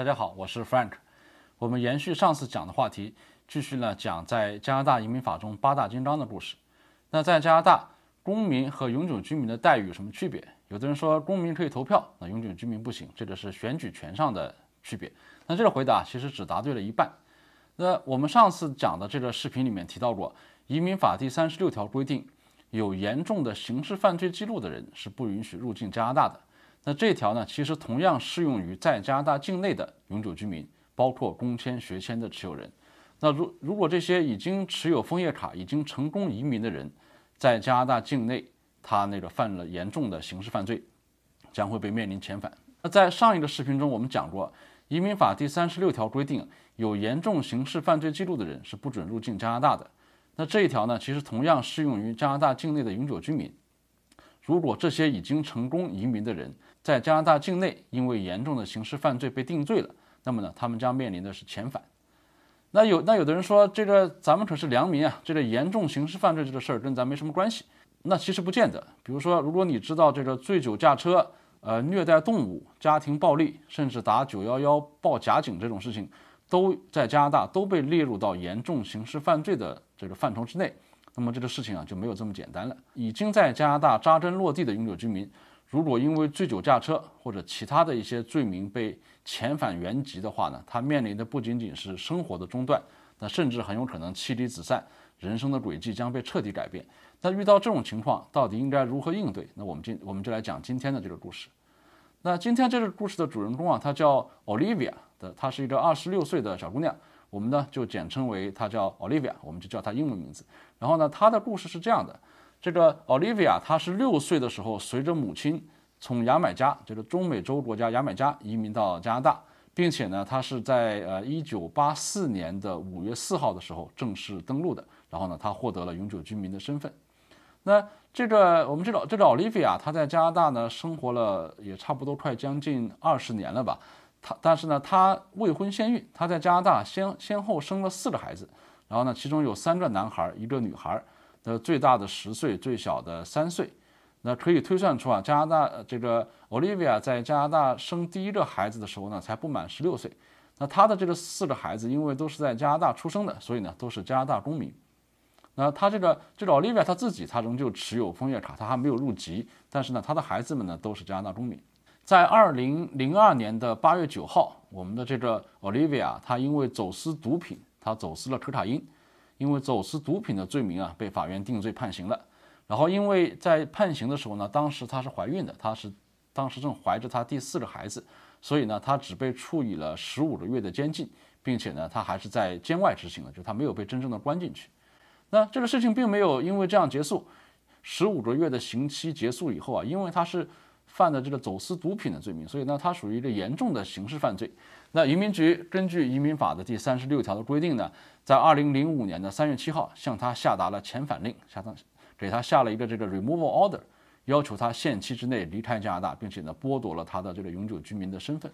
大家好，我是 Frank。我们延续上次讲的话题，继续呢讲在加拿大移民法中八大金章的故事。那在加拿大，公民和永久居民的待遇有什么区别？有的人说公民可以投票，那永久居民不行，这个是选举权上的区别。那这个回答其实只答对了一半。那我们上次讲的这个视频里面提到过，移民法第三十六条规定，有严重的刑事犯罪记录的人是不允许入境加拿大的。那这条呢，其实同样适用于在加拿大境内的永久居民，包括工签、学签的持有人。那如如果这些已经持有枫叶卡、已经成功移民的人，在加拿大境内，他那个犯了严重的刑事犯罪，将会被面临遣返。那在上一个视频中，我们讲过，移民法第三十六条规定，有严重刑事犯罪记录的人是不准入境加拿大的。那这一条呢，其实同样适用于加拿大境内的永久居民。如果这些已经成功移民的人，在加拿大境内，因为严重的刑事犯罪被定罪了，那么呢，他们将面临的是遣返。那有那有的人说，这个咱们可是良民啊，这个严重刑事犯罪这个事儿跟咱没什么关系。那其实不见得。比如说，如果你知道这个醉酒驾车、呃虐待动物、家庭暴力，甚至打九幺幺报假警这种事情，都在加拿大都被列入到严重刑事犯罪的这个范畴之内，那么这个事情啊就没有这么简单了。已经在加拿大扎根落地的永久居民。如果因为醉酒驾车或者其他的一些罪名被遣返原籍的话呢，他面临的不仅仅是生活的中断，那甚至很有可能妻离子散，人生的轨迹将被彻底改变。那遇到这种情况，到底应该如何应对？那我们今我们就来讲今天的这个故事。那今天这个故事的主人公啊，她叫 Olivia 的，她是一个二十六岁的小姑娘，我们呢就简称为她叫 Olivia，我们就叫她英文名字。然后呢，她的故事是这样的。这个 Olivia，她是六岁的时候随着母亲从牙买加，这个中美洲国家牙买加移民到加拿大，并且呢，她是在呃一九八四年的五月四号的时候正式登陆的。然后呢，她获得了永久居民的身份。那这个我们知道这个 Olivia，她在加拿大呢生活了也差不多快将近二十年了吧。她但是呢，她未婚先孕，她在加拿大先先后生了四个孩子，然后呢，其中有三个男孩，一个女孩。的最大的十岁，最小的三岁，那可以推算出啊，加拿大这个 Olivia 在加拿大生第一个孩子的时候呢，才不满十六岁。那他的这个四个孩子，因为都是在加拿大出生的，所以呢，都是加拿大公民。那他这个这个 Olivia 他自己，他仍旧持有枫叶卡，他还没有入籍，但是呢，他的孩子们呢，都是加拿大公民。在二零零二年的八月九号，我们的这个 Olivia，他因为走私毒品，他走私了可卡因。因为走私毒品的罪名啊，被法院定罪判刑了。然后因为在判刑的时候呢，当时她是怀孕的，她是当时正怀着她第四个孩子，所以呢，她只被处以了十五个月的监禁，并且呢，她还是在监外执行的，就她没有被真正的关进去。那这个事情并没有因为这样结束，十五个月的刑期结束以后啊，因为她是犯的这个走私毒品的罪名，所以呢，它属于一个严重的刑事犯罪。那移民局根据移民法的第三十六条的规定呢，在二零零五年的三月七号向他下达了遣返令，下达给他下了一个这个 removal order，要求他限期之内离开加拿大，并且呢剥夺了他的这个永久居民的身份。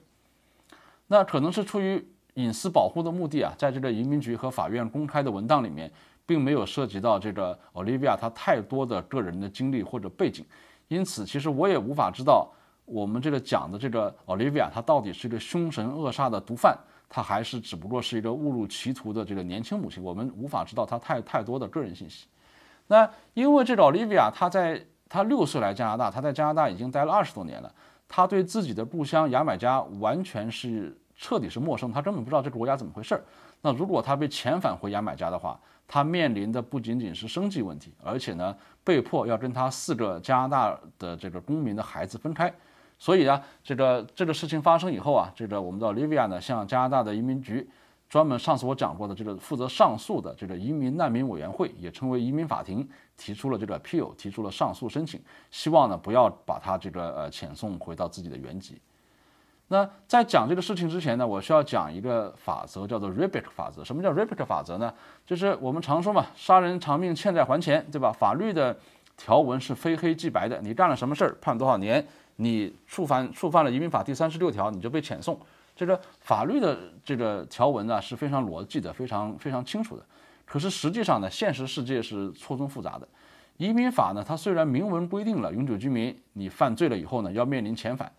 那可能是出于隐私保护的目的啊，在这个移民局和法院公开的文档里面，并没有涉及到这个 Olivia 他太多的个人的经历或者背景，因此其实我也无法知道。我们这个讲的这个 Olivia，她到底是一个凶神恶煞的毒贩，她还是只不过是一个误入歧途的这个年轻母亲？我们无法知道她太太多的个人信息。那因为这个 Olivia，她在她六岁来加拿大，她在加拿大已经待了二十多年了，她对自己的故乡牙买加完全是彻底是陌生，她根本不知道这个国家怎么回事儿。那如果她被遣返回牙买加的话，他面临的不仅仅是生计问题，而且呢，被迫要跟他四个加拿大的这个公民的孩子分开。所以呢，这个这个事情发生以后啊，这个我们的 Olivia 呢，向加拿大的移民局，专门上次我讲过的这个负责上诉的这个移民难民委员会，也称为移民法庭，提出了这个 appeal，提出了上诉申请，希望呢不要把他这个呃遣送回到自己的原籍。那在讲这个事情之前呢，我需要讲一个法则，叫做 Rebik 法则。什么叫 Rebik 法则呢？就是我们常说嘛，杀人偿命，欠债还钱，对吧？法律的条文是非黑即白的，你干了什么事儿，判多少年。你触犯触犯了移民法第三十六条，你就被遣送。这个法律的这个条文呢是非常逻辑的，非常非常清楚的。可是实际上呢，现实世界是错综复杂的。移民法呢，它虽然明文规定了永久居民你犯罪了以后呢要面临遣返，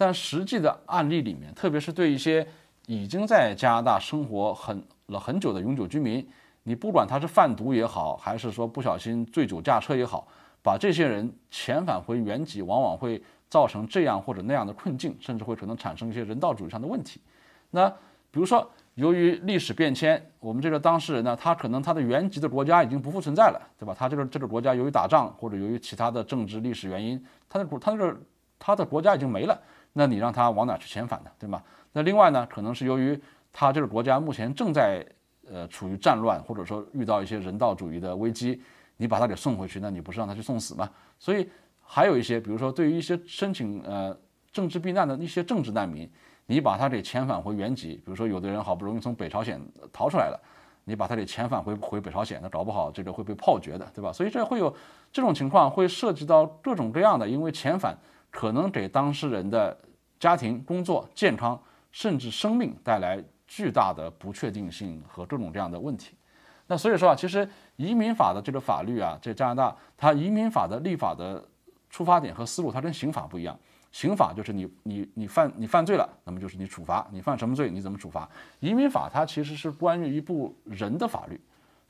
但实际的案例里面，特别是对一些已经在加拿大生活很了很久的永久居民，你不管他是贩毒也好，还是说不小心醉酒驾车也好，把这些人遣返回原籍，往往会造成这样或者那样的困境，甚至会可能产生一些人道主义上的问题。那比如说，由于历史变迁，我们这个当事人呢，他可能他的原籍的国家已经不复存在了，对吧？他这个这个国家由于打仗或者由于其他的政治历史原因，他的国他那个他的国家已经没了，那你让他往哪去遣返呢？对吗？那另外呢，可能是由于他这个国家目前正在呃处于战乱，或者说遇到一些人道主义的危机，你把他给送回去，那你不是让他去送死吗？所以还有一些，比如说对于一些申请呃政治避难的一些政治难民。你把他给遣返回原籍，比如说有的人好不容易从北朝鲜逃出来了，你把他给遣返回回北朝鲜，那搞不好这个会被炮决的，对吧？所以这会有这种情况，会涉及到各种各样的，因为遣返可能给当事人的家庭、工作、健康，甚至生命带来巨大的不确定性和各种各样的问题。那所以说啊，其实移民法的这个法律啊，在加拿大，它移民法的立法的出发点和思路，它跟刑法不一样。刑法就是你你你犯你犯罪了，那么就是你处罚，你犯什么罪，你怎么处罚？移民法它其实是关于一部人的法律，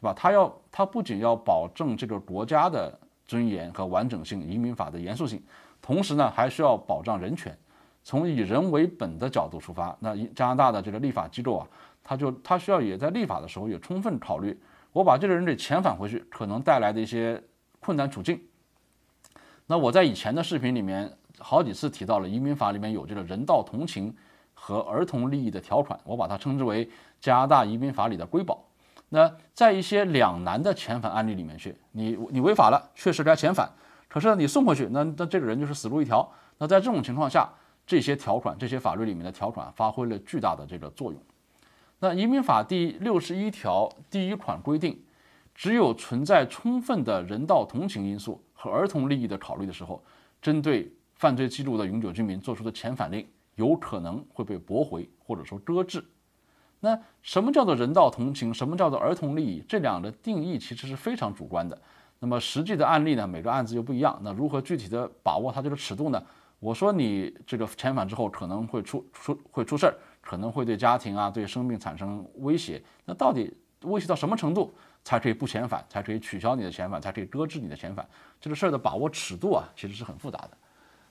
对吧？它要它不仅要保证这个国家的尊严和完整性，移民法的严肃性，同时呢还需要保障人权。从以人为本的角度出发，那加拿大的这个立法机构啊，它就它需要也在立法的时候也充分考虑，我把这个人给遣返回去可能带来的一些困难处境。那我在以前的视频里面。好几次提到了移民法里面有这个人道同情和儿童利益的条款，我把它称之为加拿大移民法里的瑰宝。那在一些两难的遣返案例里面去，你你违法了，确实该遣返，可是你送回去，那那这个人就是死路一条。那在这种情况下，这些条款，这些法律里面的条款发挥了巨大的这个作用。那移民法第六十一条第一款规定，只有存在充分的人道同情因素和儿童利益的考虑的时候，针对犯罪记录的永久居民做出的遣返令有可能会被驳回或者说搁置。那什么叫做人道同情？什么叫做儿童利益？这两个定义其实是非常主观的。那么实际的案例呢？每个案子又不一样。那如何具体的把握它这个尺度呢？我说你这个遣返之后可能会出出会出事儿，可能会对家庭啊对生命产生威胁。那到底威胁到什么程度才可以不遣返？才可以取消你的遣返？才可以搁置你的遣返？这个事儿的把握尺度啊，其实是很复杂的。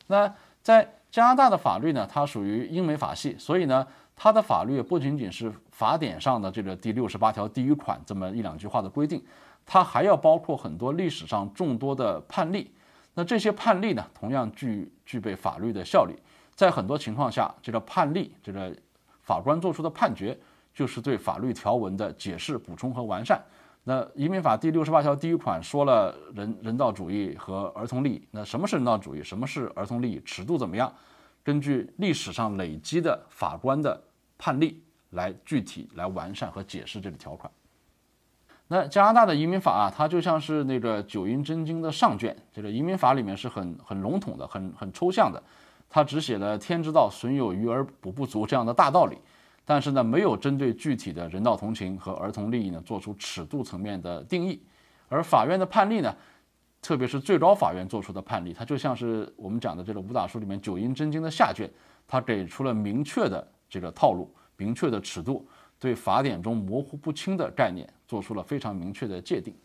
那在加拿大的法律呢，它属于英美法系，所以呢，它的法律不仅仅是法典上的这个第六十八条第一款这么一两句话的规定，它还要包括很多历史上众多的判例。那这些判例呢，同样具具备法律的效力，在很多情况下，这个判例，这个法官做出的判决，就是对法律条文的解释、补充和完善。那移民法第六十八条第一款说了人人道主义和儿童利益。那什么是人道主义？什么是儿童利益？尺度怎么样？根据历史上累积的法官的判例来具体来完善和解释这个条款。那加拿大的移民法啊，它就像是那个九阴真经的上卷。这个移民法里面是很很笼统的，很很抽象的，它只写了“天之道，损有余而补不足”这样的大道理。但是呢，没有针对具体的人道同情和儿童利益呢做出尺度层面的定义，而法院的判例呢，特别是最高法院做出的判例，它就像是我们讲的这个武打书里面九阴真经的下卷，它给出了明确的这个套路、明确的尺度，对法典中模糊不清的概念做出了非常明确的界定。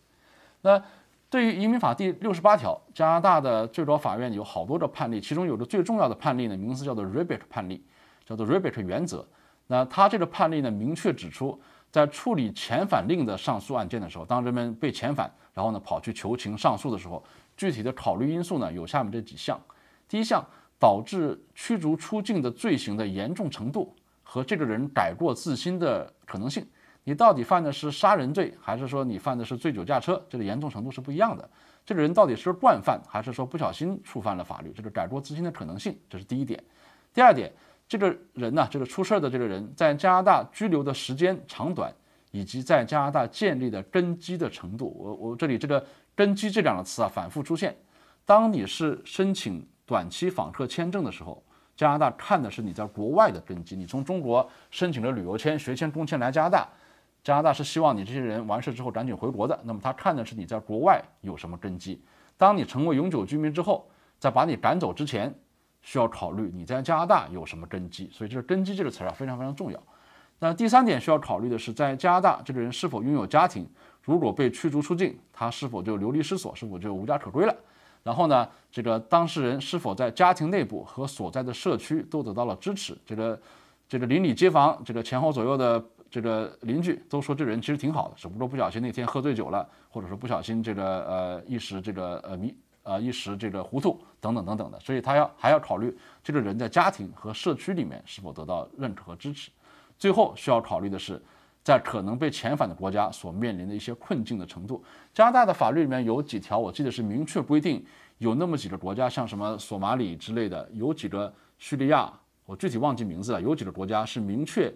那对于移民法第六十八条，加拿大的最高法院有好多个判例，其中有个最重要的判例呢，名字叫做 Rebate 判例，叫做 Rebate 原则。那他这个判例呢，明确指出，在处理遣返令的上诉案件的时候，当人们被遣返，然后呢跑去求情上诉的时候，具体的考虑因素呢有下面这几项：第一项，导致驱逐出境的罪行的严重程度和这个人改过自新的可能性。你到底犯的是杀人罪，还是说你犯的是醉酒驾车？这个严重程度是不一样的。这个人到底是惯犯，还是说不小心触犯了法律？这个改过自新的可能性，这是第一点。第二点。这个人呢，这个出事的这个人在加拿大拘留的时间长短，以及在加拿大建立的根基的程度，我我这里这个根基这两个词啊反复出现。当你是申请短期访客签证的时候，加拿大看的是你在国外的根基。你从中国申请了旅游签、学签、工签来加拿大，加拿大是希望你这些人完事之后赶紧回国的。那么他看的是你在国外有什么根基。当你成为永久居民之后，在把你赶走之前。需要考虑你在加拿大有什么根基，所以这个根基这个词啊非常非常重要。那第三点需要考虑的是，在加拿大这个人是否拥有家庭，如果被驱逐出境，他是否就流离失所，是否就无家可归了？然后呢，这个当事人是否在家庭内部和所在的社区都得到了支持？这个这个邻里街坊，这个前后左右的这个邻居都说这个人其实挺好的，只不过不小心那天喝醉酒了，或者说不小心这个呃一时这个呃迷呃一时这个糊涂等等等等的，所以他要还要考虑这个人在家庭和社区里面是否得到认可和支持。最后需要考虑的是，在可能被遣返的国家所面临的一些困境的程度。加拿大的法律里面有几条，我记得是明确规定，有那么几个国家，像什么索马里之类的，有几个叙利亚，我具体忘记名字了，有几个国家是明确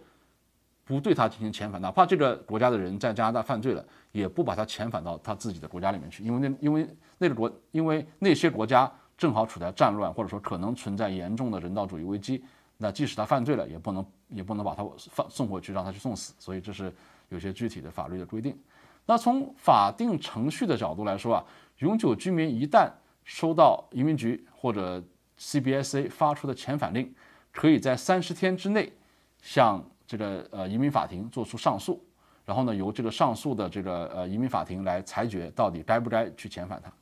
不对他进行遣返，哪怕这个国家的人在加拿大犯罪了，也不把他遣返到他自己的国家里面去，因为那因为那个国，因为那些国家正好处在战乱，或者说可能存在严重的人道主义危机。那即使他犯罪了，也不能也不能把他放送回去，让他去送死。所以这是有些具体的法律的规定。那从法定程序的角度来说啊，永久居民一旦收到移民局或者 CBSA 发出的遣返令，可以在三十天之内向这个呃移民法庭作出上诉，然后呢由这个上诉的这个呃移民法庭来裁决到底该不该去遣返他。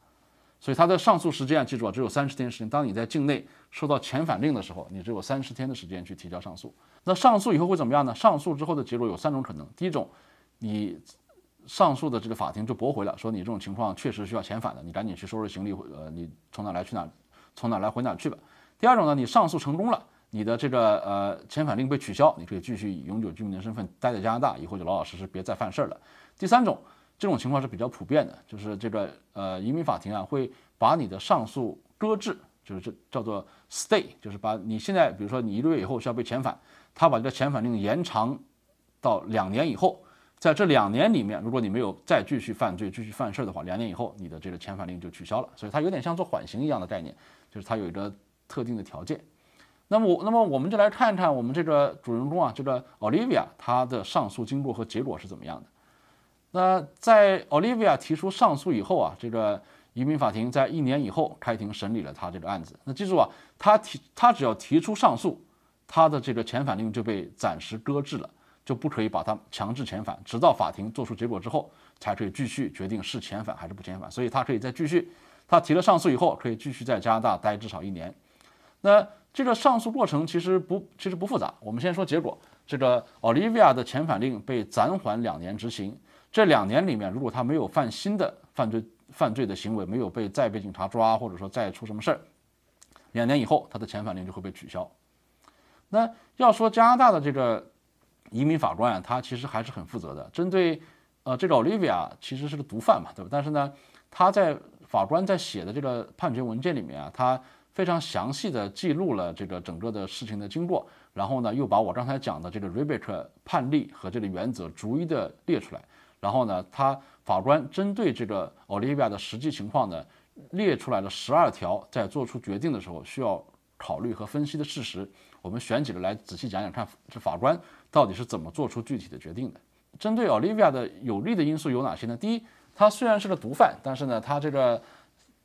所以他的上诉时间啊，记住啊，只有三十天时间。当你在境内收到遣返令的时候，你只有三十天的时间去提交上诉。那上诉以后会怎么样呢？上诉之后的结果有三种可能：第一种，你上诉的这个法庭就驳回了，说你这种情况确实需要遣返的，你赶紧去收拾行李，呃，你从哪来去哪，从哪来回哪去吧。第二种呢，你上诉成功了，你的这个呃遣返令被取消，你可以继续以永久居民的身份待在加拿大，以后就老老实实别再犯事儿了。第三种。这种情况是比较普遍的，就是这个呃移民法庭啊会把你的上诉搁置，就是这叫做 stay，就是把你现在比如说你一个月以后需要被遣返，他把这个遣返令延长到两年以后，在这两年里面，如果你没有再继续犯罪、继续犯事的话，两年以后你的这个遣返令就取消了，所以它有点像做缓刑一样的概念，就是它有一个特定的条件。那么我那么我们就来看一看我们这个主人公啊，这个 Olivia 她的上诉经过和结果是怎么样的。那在 Olivia 提出上诉以后啊，这个移民法庭在一年以后开庭审理了他这个案子。那记住啊，他提他只要提出上诉，他的这个遣返令就被暂时搁置了，就不可以把他强制遣返，直到法庭做出结果之后，才可以继续决定是遣返还是不遣返。所以他可以再继续，他提了上诉以后，可以继续在加拿大待至少一年。那这个上诉过程其实不其实不复杂。我们先说结果，这个 Olivia 的遣返令被暂缓两年执行。这两年里面，如果他没有犯新的犯罪犯罪的行为，没有被再被警察抓，或者说再出什么事儿，两年以后他的遣返令就会被取消。那要说加拿大的这个移民法官啊，他其实还是很负责的。针对呃这个 Olivia 其实是个毒贩嘛，对吧？但是呢，他在法官在写的这个判决文件里面啊，他非常详细的记录了这个整个的事情的经过，然后呢，又把我刚才讲的这个 Rebecca 判例和这个原则逐一的列出来。然后呢，他法官针对这个 Olivia 的实际情况呢，列出来了十二条，在做出决定的时候需要考虑和分析的事实。我们选几个来仔细讲讲，看这法官到底是怎么做出具体的决定的。针对 Olivia 的有利的因素有哪些呢？第一，他虽然是个毒贩，但是呢，他这个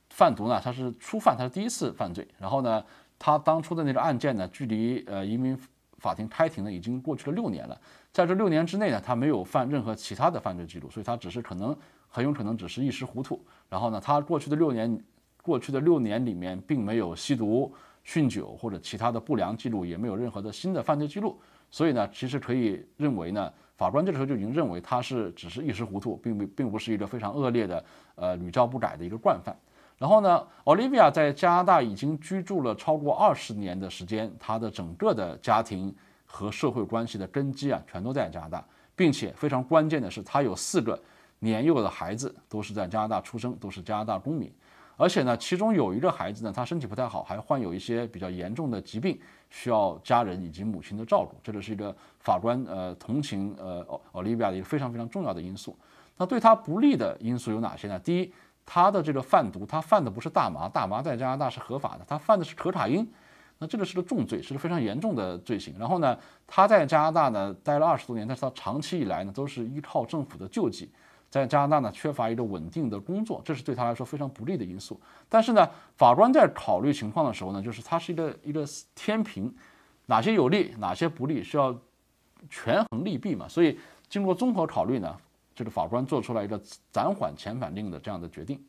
贩毒呢，他是初犯，他是第一次犯罪。然后呢，他当初的那个案件呢，距离呃移民法庭开庭呢，已经过去了六年了。在这六年之内呢，他没有犯任何其他的犯罪记录，所以他只是可能很有可能只是一时糊涂。然后呢，他过去的六年，过去的六年里面并没有吸毒、酗酒或者其他的不良记录，也没有任何的新的犯罪记录。所以呢，其实可以认为呢，法官这个时候就已经认为他是只是一时糊涂，并不并不是一个非常恶劣的呃屡教不改的一个惯犯。然后呢，Olivia 在加拿大已经居住了超过二十年的时间，他的整个的家庭。和社会关系的根基啊，全都在加拿大，并且非常关键的是，他有四个年幼的孩子，都是在加拿大出生，都是加拿大公民。而且呢，其中有一个孩子呢，他身体不太好，还患有一些比较严重的疾病，需要家人以及母亲的照顾。这个是一个法官呃同情呃奥奥利维亚的一个非常非常重要的因素。那对他不利的因素有哪些呢？第一，他的这个贩毒，他贩的不是大麻，大麻在加拿大是合法的，他贩的是可卡因。那这个是个重罪，是个非常严重的罪行。然后呢，他在加拿大呢待了二十多年，但是他长期以来呢都是依靠政府的救济，在加拿大呢缺乏一个稳定的工作，这是对他来说非常不利的因素。但是呢，法官在考虑情况的时候呢，就是他是一个一个天平，哪些有利，哪些不利，需要权衡利弊嘛，所以经过综合考虑呢，这个法官做出来一个暂缓遣返令的这样的决定。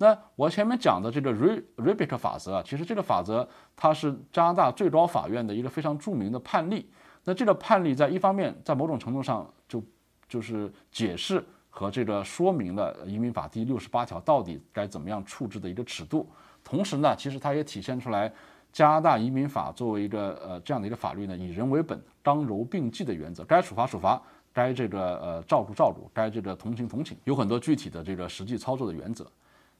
那我前面讲的这个 Re Rebit 法则啊，其实这个法则它是加拿大最高法院的一个非常著名的判例。那这个判例在一方面，在某种程度上就就是解释和这个说明了移民法第六十八条到底该怎么样处置的一个尺度。同时呢，其实它也体现出来加拿大移民法作为一个呃这样的一个法律呢，以人为本、刚柔并济的原则，该处罚处罚，该这个呃照顾照顾，该这个同情同情，有很多具体的这个实际操作的原则。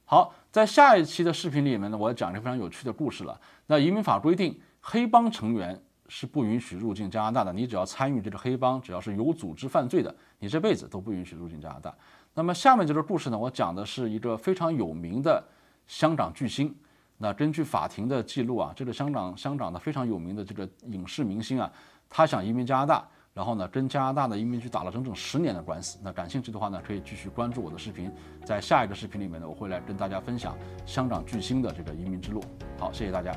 好，在下一期的视频里面呢，我要讲一个非常有趣的故事了。那移民法规定，黑帮成员是不允许入境加拿大的。你只要参与这个黑帮，只要是有组织犯罪的，你这辈子都不允许入境加拿大。那么下面这个故事呢，我讲的是一个非常有名的香港巨星。那根据法庭的记录啊，这个香港香港的非常有名的这个影视明星啊，他想移民加拿大。然后呢，跟加拿大的移民局打了整整十年的官司。那感兴趣的话呢，可以继续关注我的视频。在下一个视频里面呢，我会来跟大家分享香港巨星的这个移民之路。好，谢谢大家。